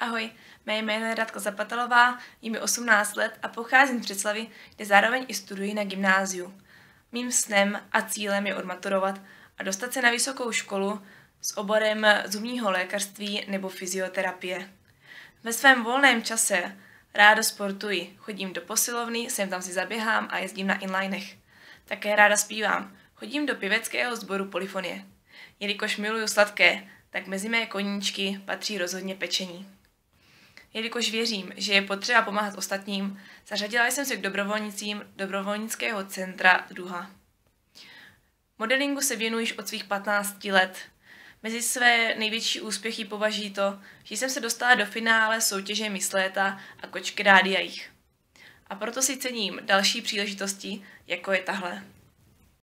Ahoj, mé jméno je Radka Zapatalová, je mi 18 let a pocházím z Břeclavy, kde zároveň i studuji na gymnáziu. Mým snem a cílem je odmaturovat a dostat se na vysokou školu s oborem zubního lékařství nebo fyzioterapie. Ve svém volném čase ráda sportuji, chodím do posilovny, sem tam si zaběhám a jezdím na inlinech. Také ráda zpívám, chodím do pěveckého sboru Polyfonie. Jelikož miluju sladké, tak mezi mé koníčky patří rozhodně pečení. Jelikož věřím, že je potřeba pomáhat ostatním, zařadila jsem se k dobrovolnicím dobrovolnického centra Duha. Modelingu se věnuji již od svých 15 let. Mezi své největší úspěchy považuji to, že jsem se dostala do finále soutěže Miss a kočky rádia jich. A proto si cením další příležitosti, jako je tahle.